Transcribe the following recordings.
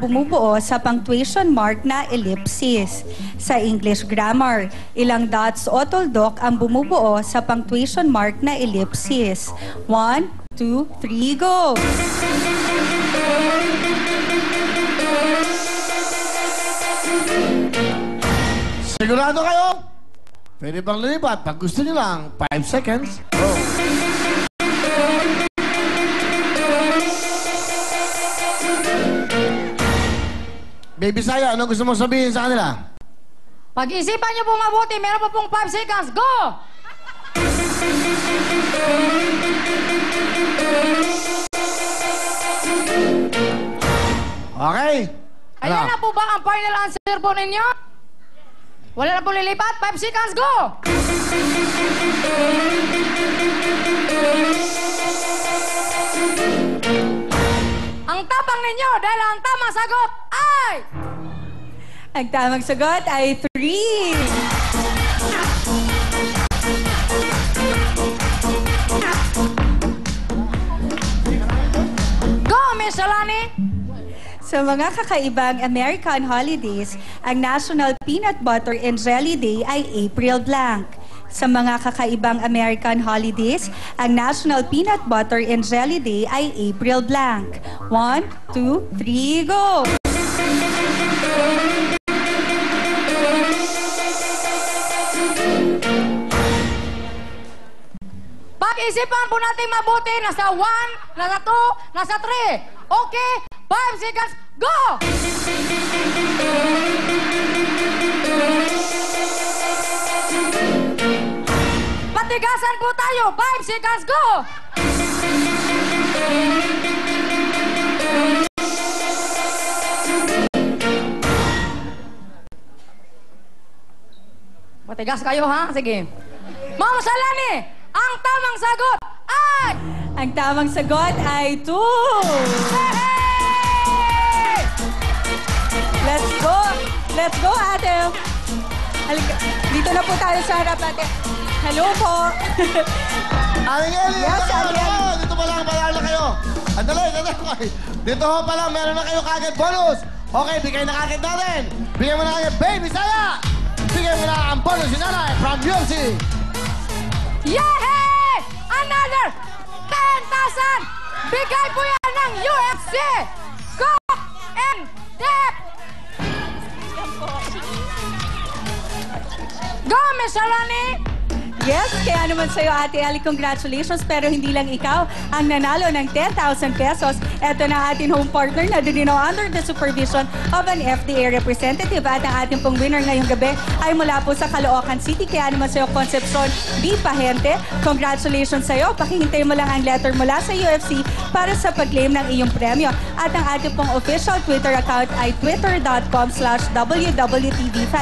bumubuo sa punctuation mark na ellipsis. Sa English grammar, ilang dots o tuldok ang bumubuo sa punctuation mark na ellipsis. One, two, three, go! Sigurado kayo? Pwede bang lumipat? Pag gusto nyo lang, 5 seconds. Go. Baby Saya, ano gusto mo sabihin sa kanila? Pag-isipan niyo po mabuti, meron pa pong 5 seconds. Go! Okay. Ayan Ano? na po ba ang final answer po ninyo? Wala na po lilipat? 5 seconds, go! Ang tapang ninyo dahil ang tamang sagot ay... Ang tamang sagot ay three. Go, Miss Alani! Sa mga kakaibang American holidays, ang National Peanut Butter and Jelly Day ay April blank. Sa mga kakaibang American holidays, ang National Peanut Butter and Jelly Day ay April blank. One, two, three, go! Pag-isipan po natin mabuti. Nasa 1, nasa 2, nasa 3. Okay, 5 seconds, go! Patigasan po tayo. 5 seconds, go! Patigas kayo, ha? Sige. Ma'am Salani, ang tamang sagot ay... Ang tamang sagot ay two. Hey! Let's go! Let's go, ate! Halika. Dito na po tayo sa harap, ate. Hello po! Aling Eli, Yes, dito Aling kayo. Dito pa lang, panalo na kayo. Andali, andali. Dito ho pa lang, meron na kayo kagad bonus. Okay, bigay na kagad natin. Bigyan mo na kagad, baby, saya! Si Nanay from UFC. Yehey! Another 10,000! Bigay po yan ng UFC! Cook and Tip! Go, Miss Alani! Yes, kaya naman sa'yo, Ate Ali, congratulations. Pero hindi lang ikaw ang nanalo ng 10,000 pesos. Ito na ating home partner na dinino under the supervision of an FDA representative. At ang ating pong winner ngayong gabi ay mula po sa Caloocan City. Kaya naman sa'yo, Concepcion B. Pahente. Congratulations sa'yo. Pakihintay mo lang ang letter mula sa UFC para sa pag-claim ng iyong premyo. At ang ating pong official Twitter account ay twitter.com slash WWTV5.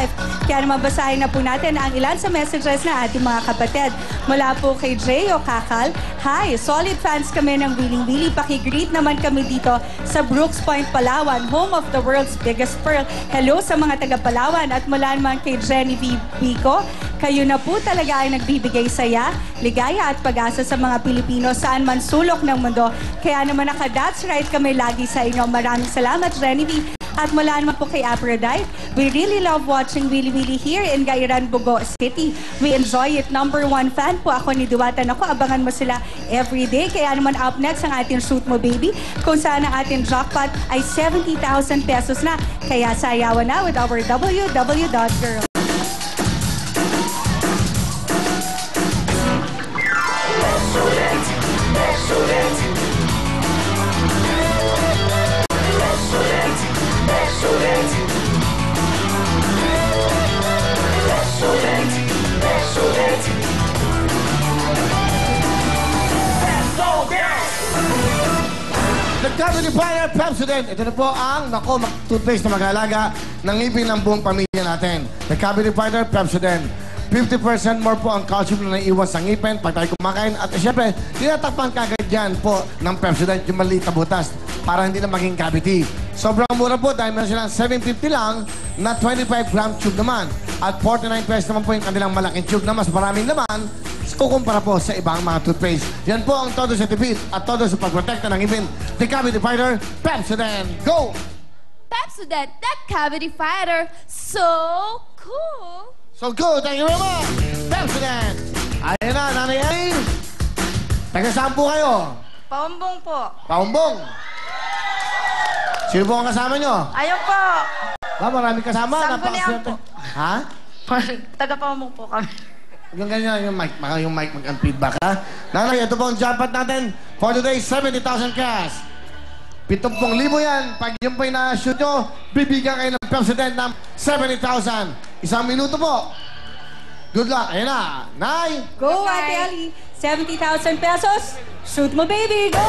Kaya naman basahin na po natin ang ilan sa messages na ating mga kapatid. Mula po kay Jay o Kakal, Hi, solid fans kami ng Willing Willy. Pakigreet naman kami dito sa Brooks Point, Palawan, home of the world's biggest pearl. Hello sa mga taga Palawan at mula naman kay Jenny V. Pico. Kayo na po talaga ay nagbibigay saya, ligaya at pag-asa sa mga Pilipino saan man sulok ng mundo. Kaya naman naka-that's right kami lagi sa inyo. Maraming salamat, V. At mula naman po kay Aphrodite, we really love watching Willy Willy here in Gairan, Bugo City. We enjoy it. Number one fan po ako ni Diwatan ako. Abangan mo sila every day. Kaya naman up next ang ating Shoot Mo Baby kung saan ang ating jackpot ay 70,000 pesos na. Kaya sayawan na with our www.girl. Fire Pepsodent. Ito na po ang, nako, mag- toothpaste na mag-alaga ng ngipin ng buong pamilya natin. Nagkabili Fire Pepsodent. 50% more po ang calcium na naiiwas sa ngipin pag tayo kumakain. At eh, syempre, tinatakpan kagad yan po ng Pepsodent yung maliit na butas para hindi na maging cavity. Sobrang mura po dahil meron silang 750 lang na 25 gram tube naman. At 49 pesos naman po yung kanilang malaking tube na mas maraming laman kukumpara po sa ibang mga toothpaste. Yan po ang todo sa tipid at todo sa pagprotekta ng ngipin. The Cavity Fighter, Pepsodent. Go! Pepsodent, the cavity fighter. So cool. So good, thank you very much. Pepsodent. Ayan na, Nanay Ellie. Taga saan po kayo? Paumbong po. Paumbong. Sino po ang kasama nyo? Ayun po. Ba, maraming kasama. Sangguniang Napakaswerte. po. Ha? Taga Paumbong po kami. Yung ganyan, yung mic, baka yung mic mag-feedback, ha? Nanay, ito po ang jackpot natin. For today, 70,000 cash. 70,000 yan. Pag yung na-shoot nyo, bibigyan kayo ng Pepsodent ng 70,000. Isang minuto po. Good luck. Ayan na. Nay! Go, Ate Ali. 70,000 pesos. Shoot mo, baby. Go!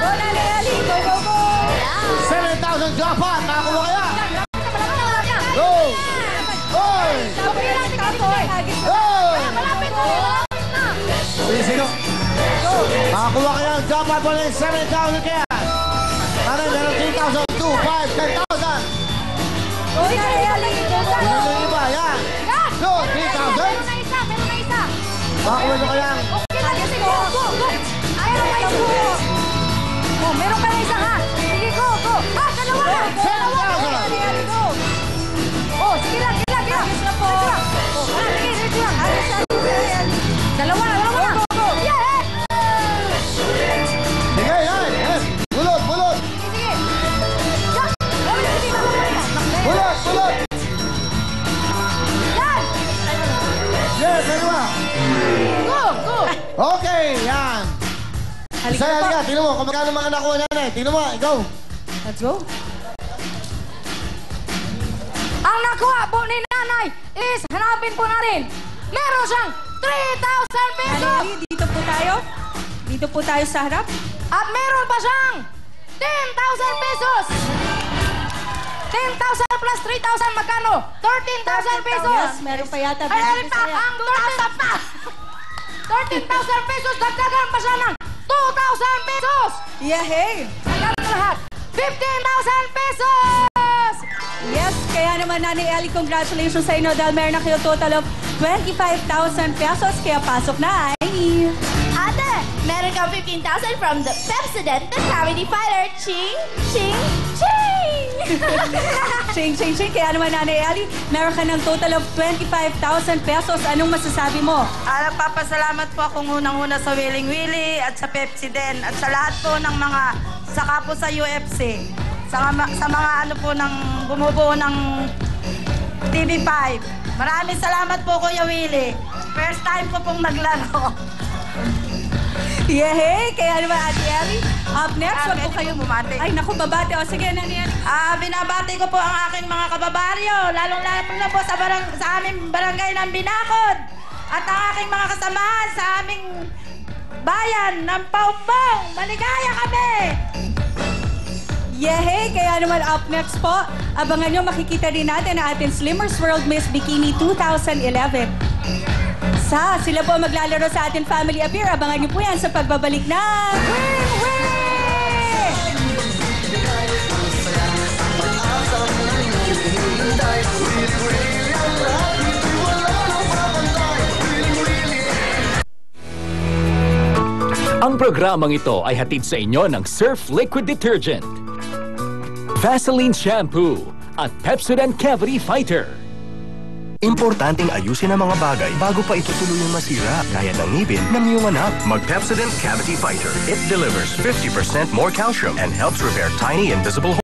Go, Nanay Ali. Go, go, go. 7,000 jackpot. Nakakuha kaya? Oy! Sige, sino? Makakuha kaya ang jackpot mo ng 7,000 kaya. Ano, meron 3,000, 2, 5, 10,000. Go, Nanay Ali. Go, go, Sino go. yung iba? Yan. Go, 3,000. Makakuha nyo kaya ang Oh, Halika po. halika. Tingnan mo, kung magkano mga nakuha eh. Tingnan mo, ikaw. Let's go. Ang nakuha po ni nanay is, hanapin po natin, meron siyang 3,000 Nanay pesos! Ali, dito po tayo. Dito po tayo sa harap. At meron pa siyang 10,000 pesos! 10,000 plus 3,000 magkano? 13,000 pesos! Yes, meron pa yata. Ay, sa'yo. ang 2,000 pa! 13,000 pesos, dagdagan pa siya ng 2,000 pesos! Yeah, hey. Dagdagan na lahat, 15,000 pesos! Yes, kaya naman Nanay Ellie, congratulations sa inyo dahil meron na kayo total of 25,000 pesos. Kaya pasok na, ay. Ate, meron kang 15,000 from the Pepsodent, the cavity fighter. Ching, ching, ching! Ching, ching, ching. Kaya naman Nanay Ellie, meron ka ng total of 25,000 pesos. Anong masasabi mo? Ah, nagpapasalamat po akong unang-una sa Willing Willy at sa Pepsi din at sa lahat po ng mga saka po sa UFC. Sa, sa mga ano po ng bumubuo ng TV5. Maraming salamat po Kuya Willy. First time ko pong naglaro. Yehey! Kaya naman Ate Ellie, up next, Ah, wag po kayo bumati. Ay, naku, babati. O sige, Nanay Ellie. Ah, binabati ko po ang aking mga kababaryo, lalong-lalo na po sa, barang, sa aming barangay ng Binakod. At ang aking mga kasamahan sa aming bayan ng Paumbong. Maligaya kami! Yehey! Kaya naman up next po, abangan nyo makikita din natin ang ating Slimmers World Miss Bikini 2011. Sa sila po maglalaro sa ating Family Appear. Abangan nyo po yan sa pagbabalik Win! Ang programang ito ay hatid sa inyo ng Surf Liquid Detergent, Vaseline Shampoo, at Pepsodent Cavity Fighter. Importanteng ayusin ang mga bagay bago pa ito tuluyang masira, gaya ng ngipin ng iyong anak. Mag-Pepsodent Cavity Fighter. It delivers 50% more calcium and helps repair tiny invisible